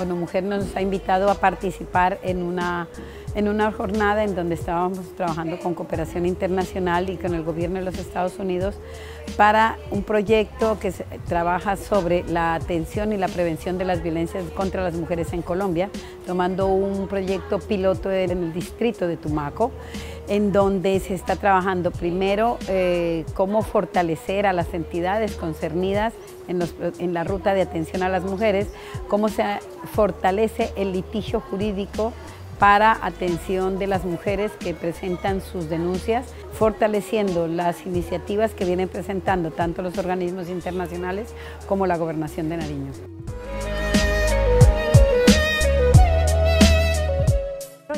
ONU Mujer nos ha invitado a participar en una, en una jornada en donde estábamos trabajando con cooperación internacional y con el gobierno de los Estados Unidos para un proyecto que trabaja sobre la atención y la prevención de las violencias contra las mujeres en Colombia, tomando un proyecto piloto en el distrito de Tumaco, en donde se está trabajando primero eh, cómo fortalecer a las entidades concernidas en, en la ruta de atención a las mujeres, cómo se fortalece el litigio jurídico para atención de las mujeres que presentan sus denuncias, fortaleciendo las iniciativas que vienen presentando tanto los organismos internacionales como la Gobernación de Nariño.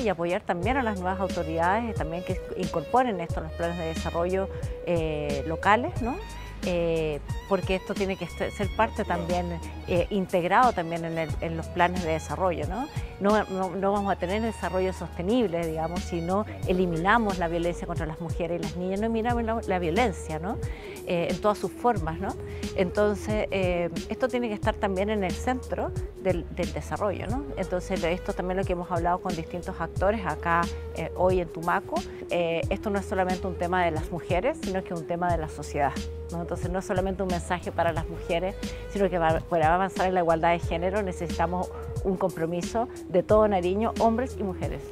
Y apoyar también a las nuevas autoridades también que incorporen esto a los planes de desarrollo eh, locales, ¿no? Eh, porque esto tiene que ser parte también eh, integrado también en, los planes de desarrollo. ¿no? No, vamos a tener desarrollo sostenible, digamos, si no eliminamos la violencia contra las mujeres y las niñas, no eliminamos la, violencia ¿no? Eh, en todas sus formas. ¿no? Entonces, esto tiene que estar también en el centro del, desarrollo. ¿no? Entonces, esto también lo que hemos hablado con distintos actores acá hoy en Tumaco. esto no es solamente un tema de las mujeres, sino que es un tema de la sociedad. Entonces no es solamente un mensaje para las mujeres, sino que para avanzar en la igualdad de género necesitamos un compromiso de todo Nariño, hombres y mujeres.